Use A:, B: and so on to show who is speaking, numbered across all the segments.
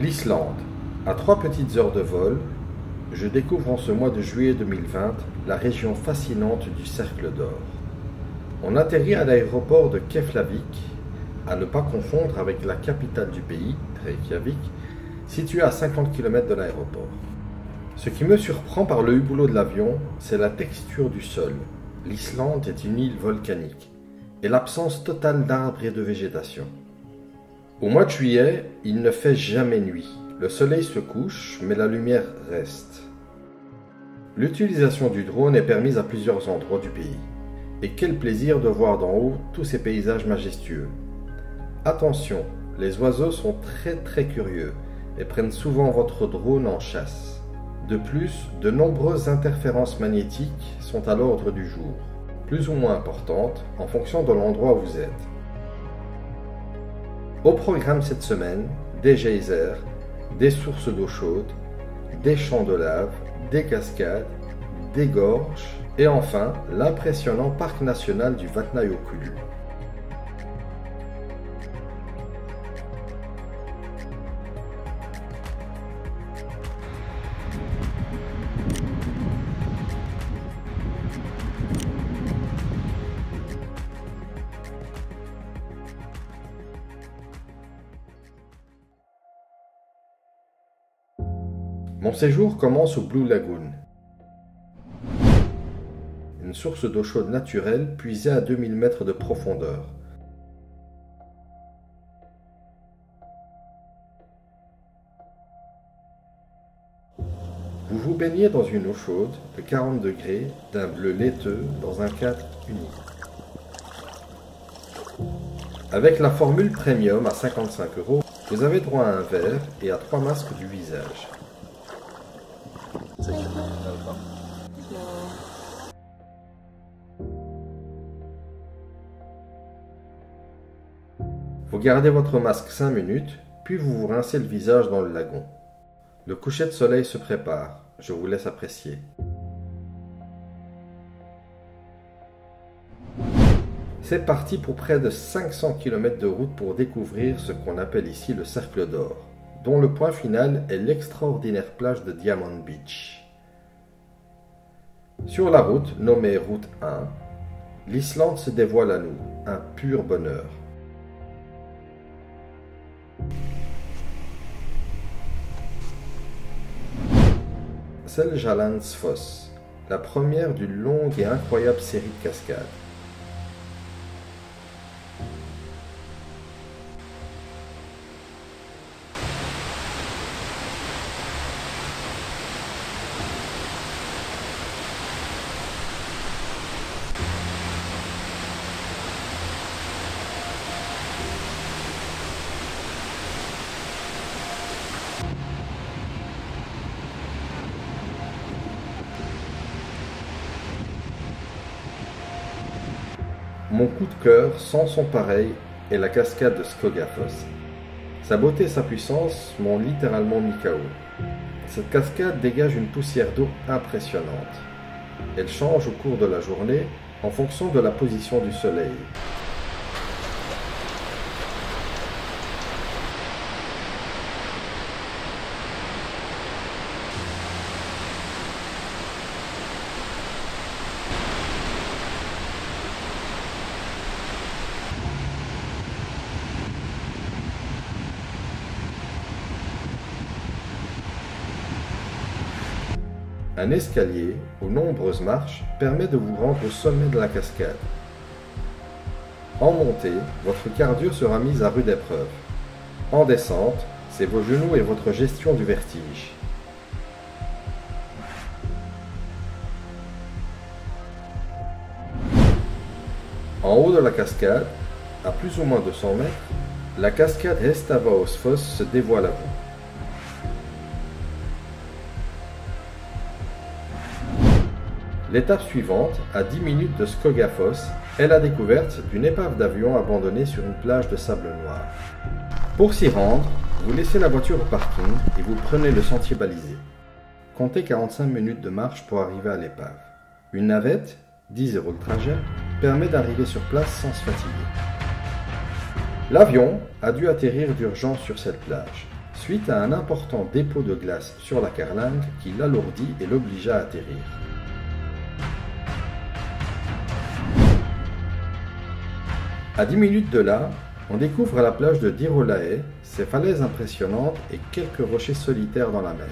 A: L'Islande. À trois petites heures de vol, je découvre en ce mois de juillet 2020 la région fascinante du Cercle d'Or. On atterrit à l'aéroport de Keflavik, à ne pas confondre avec la capitale du pays, Reykjavik, située à 50 km de l'aéroport. Ce qui me surprend par le hublot de l'avion, c'est la texture du sol. L'Islande est une île volcanique et l'absence totale d'arbres et de végétation. Au mois de juillet, il ne fait jamais nuit. Le soleil se couche, mais la lumière reste. L'utilisation du drone est permise à plusieurs endroits du pays. Et quel plaisir de voir d'en haut tous ces paysages majestueux. Attention, les oiseaux sont très très curieux et prennent souvent votre drone en chasse. De plus, de nombreuses interférences magnétiques sont à l'ordre du jour, plus ou moins importantes en fonction de l'endroit où vous êtes. Au programme cette semaine, des geysers, des sources d'eau chaude, des champs de lave, des cascades, des gorges et enfin l'impressionnant parc national du Vatnajökull. Mon séjour commence au Blue Lagoon, une source d'eau chaude naturelle puisée à 2000 mètres de profondeur. Vous vous baignez dans une eau chaude de 40 degrés, d'un bleu laiteux, dans un cadre unique. Avec la formule premium à 55 euros, vous avez droit à un verre et à trois masques du visage. Vous gardez votre masque 5 minutes, puis vous vous rincez le visage dans le lagon. Le coucher de soleil se prépare, je vous laisse apprécier. C'est parti pour près de 500 km de route pour découvrir ce qu'on appelle ici le Cercle d'Or, dont le point final est l'extraordinaire plage de Diamond Beach. Sur la route, nommée Route 1, l'Islande se dévoile à nous, un pur bonheur. Seljalandsfoss, la première d'une longue et incroyable série de cascades. Mon coup de cœur, sans son pareil, est la cascade de Skogafoss. Sa beauté et sa puissance m'ont littéralement mis KO. Cette cascade dégage une poussière d'eau impressionnante. Elle change au cours de la journée en fonction de la position du soleil. Un escalier aux nombreuses marches permet de vous rendre au sommet de la cascade. En montée, votre cardio sera mis à rude épreuve. En descente, c'est vos genoux et votre gestion du vertige. En haut de la cascade, à plus ou moins 200 mètres, la cascade Hestavaosfoss se dévoile à vous. L'étape suivante, à 10 minutes de Skogafoss, est la découverte d'une épave d'avion abandonnée sur une plage de sable noir. Pour s'y rendre, vous laissez la voiture au parking et vous prenez le sentier balisé. Comptez 45 minutes de marche pour arriver à l'épave. Une navette, 10 euros le trajet, permet d'arriver sur place sans se fatiguer. L'avion a dû atterrir d'urgence sur cette plage. suite à un important dépôt de glace sur la carlingue qui l'alourdit et l'obligea à atterrir. À 10 minutes de là, on découvre la plage de Dirolae, ses falaises impressionnantes et quelques rochers solitaires dans la mer.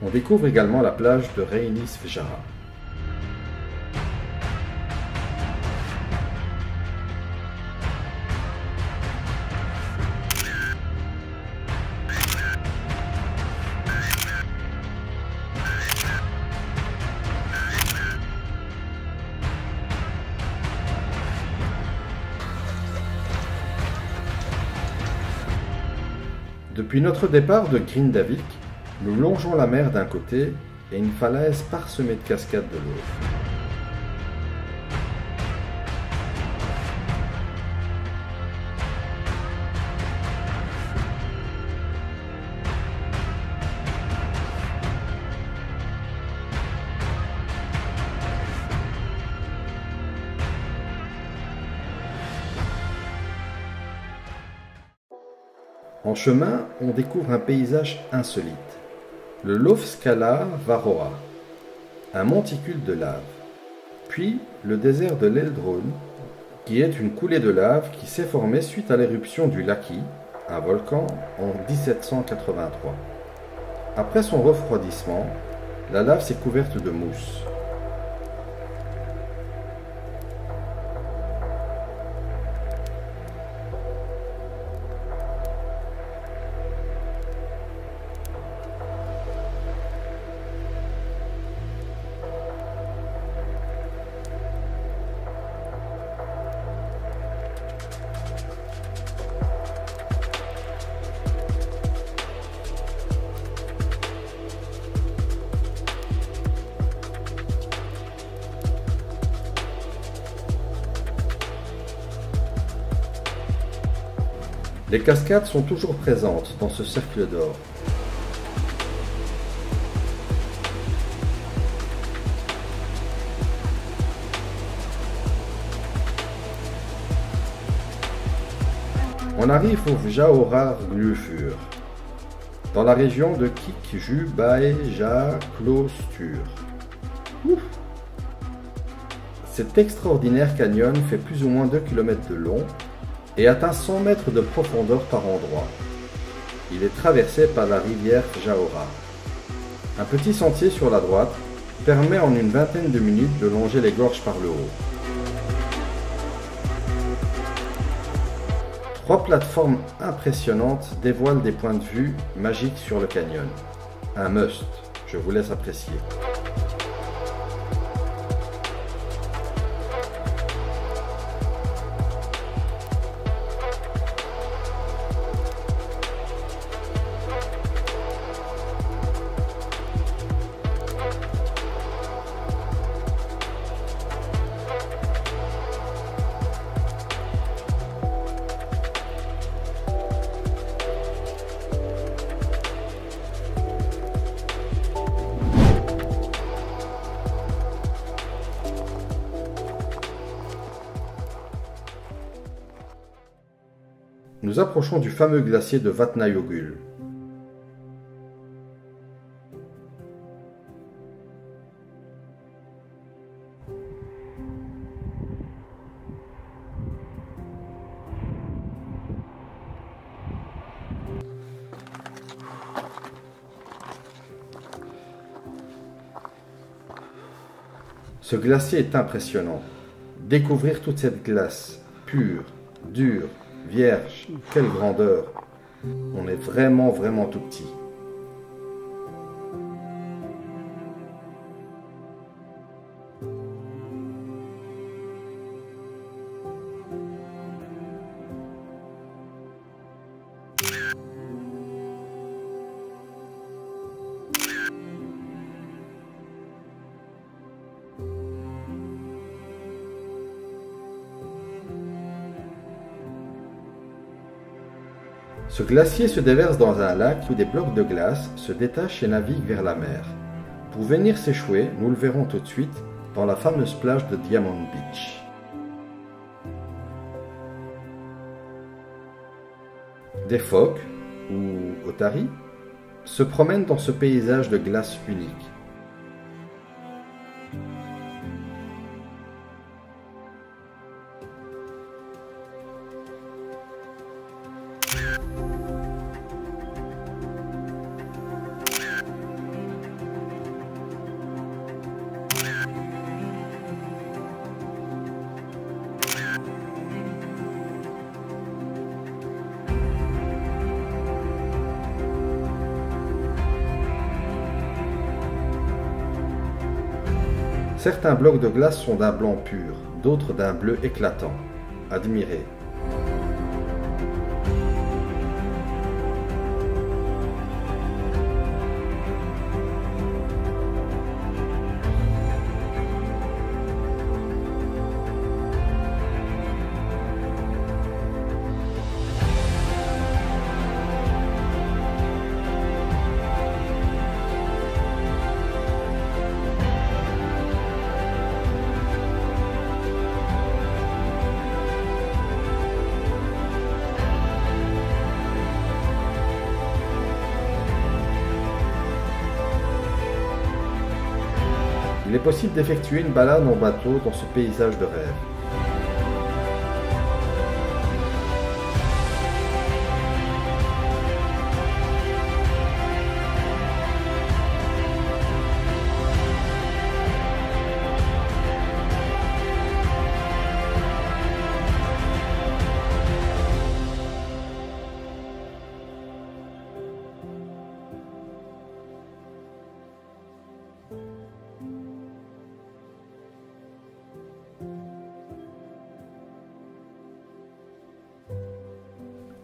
A: On découvre également la plage de Reinis Vjara. Depuis notre départ de Grindavik, nous longeons la mer d'un côté et une falaise parsemée de cascades de l'autre. En chemin, on découvre un paysage insolite le Lovskala Varoa, un monticule de lave, puis le désert de l'Eldron, qui est une coulée de lave qui s'est formée suite à l'éruption du Laki, un volcan, en 1783. Après son refroidissement, la lave s'est couverte de mousse. Les cascades sont toujours présentes dans ce cercle d'or. On arrive au Jaorar Glufur, dans la région de Kikju Baeja Klostur. Cet extraordinaire canyon fait plus ou moins 2 km de long et atteint 100 mètres de profondeur par endroit. Il est traversé par la rivière Jaora. Un petit sentier sur la droite permet en une vingtaine de minutes de longer les gorges par le haut. Trois plateformes impressionnantes dévoilent des points de vue magiques sur le canyon. Un must, je vous laisse apprécier. Nous approchons du fameux glacier de Vatnajökull. Ce glacier est impressionnant. Découvrir toute cette glace, pure, dure, Vierge, quelle grandeur. On est vraiment, vraiment tout petit. Glacier se déverse dans un lac où des blocs de glace se détachent et naviguent vers la mer. Pour venir s'échouer, nous le verrons tout de suite, dans la fameuse plage de Diamond Beach. Des phoques, ou otaries, se promènent dans ce paysage de glace unique. Certains blocs de glace sont d'un blanc pur, d'autres d'un bleu éclatant. Admirez. Il est possible d'effectuer une balade en bateau dans ce paysage de rêve.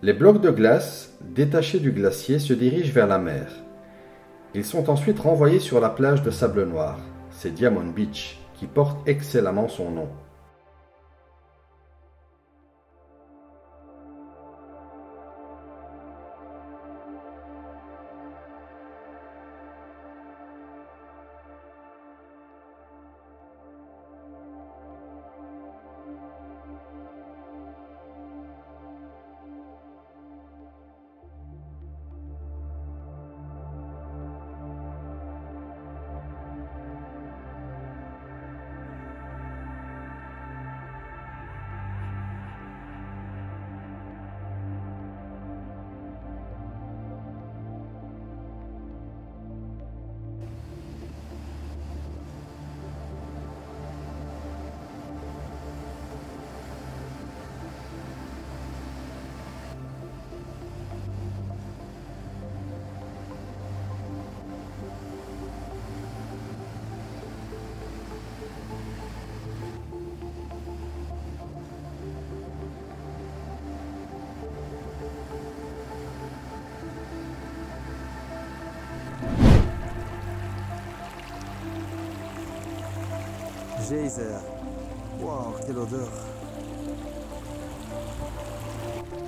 A: Les blocs de glace, détachés du glacier, se dirigent vers la mer. Ils sont ensuite renvoyés sur la plage de sable noir, c'est Diamond Beach, qui porte excellemment son nom.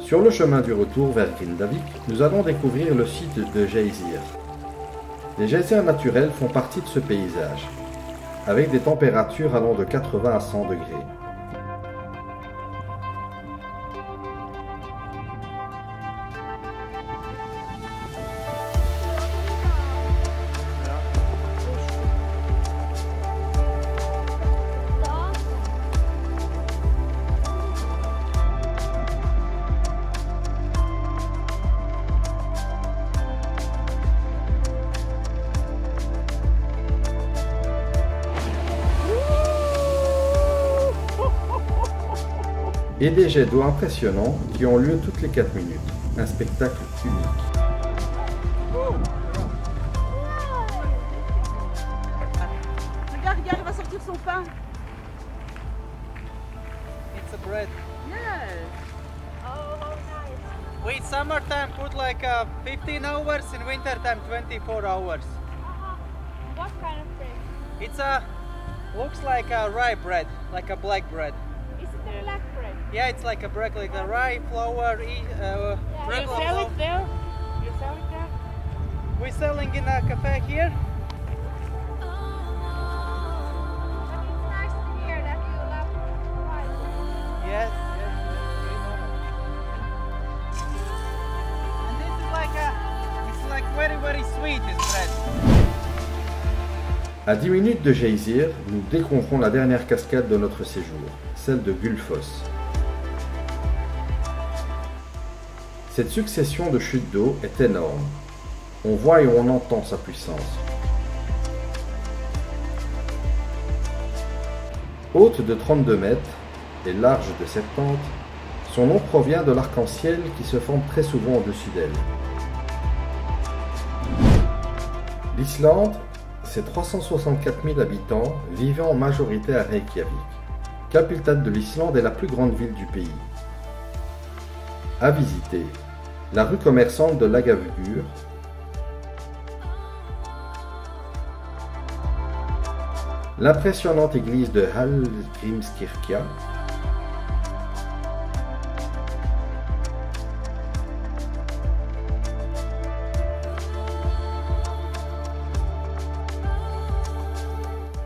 A: Sur le chemin du retour vers Grindavik, nous allons découvrir le site de Geysir. Les geysers naturels font partie de ce paysage, avec des températures allant de 80 à 100 degrés. Et des jets d'eau impressionnants qui ont lieu toutes les 4 minutes. Un spectacle unique.
B: Regarde, regarde, il va sortir son pain.
C: It's a bread.
B: Yes. Oh, how nice.
C: Wait, summertime put like uh, 15 hours, in wintertime 24 hours.
B: Uh-huh. What kind of bread?
C: It's a looks like a rye bread, like a black bread. Yeah, it's like a bread, like the rye flour. e- Uh,
B: You
C: regular
B: sell
C: flour.
B: it there? You sell it there?
C: We're selling in a cafe here.
B: But it's nice to hear that you love rice.
C: Yes. yes, yes. And this is like a, it's like very very sweet this bread.
A: À 10 minutes de Geysir, nous découvrons la dernière cascade de notre séjour, celle de Gulfoss. Cette succession de chutes d'eau est énorme. On voit et on entend sa puissance. Haute de 32 mètres et large de 70, son nom provient de l'arc-en-ciel qui se forme très souvent au-dessus d'elle. L'Islande, c'est 364 000 habitants vivant en majorité à Reykjavik. Capitale de l'Islande est la plus grande ville du pays. À visiter, la rue commerçante de Lagavulur, l'impressionnante église de Hallgrímskirkja,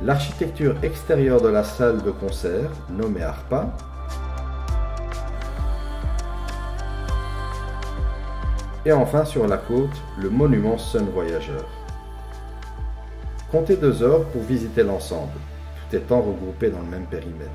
A: l'architecture extérieure de la salle de concert, nommée Arpa, et enfin sur la côte, le monument Sun Voyageur. Comptez deux heures pour visiter l'ensemble, tout étant regroupé dans le même périmètre.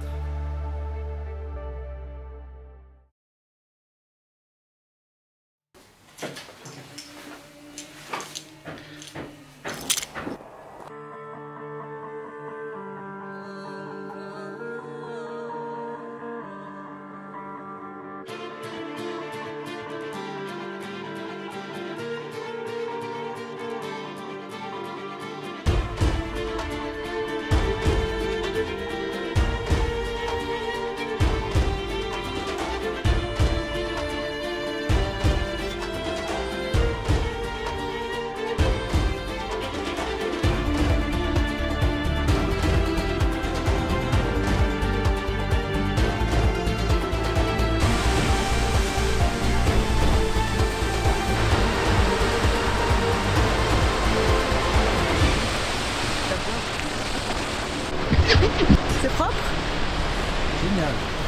D: Nada.